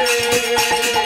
रे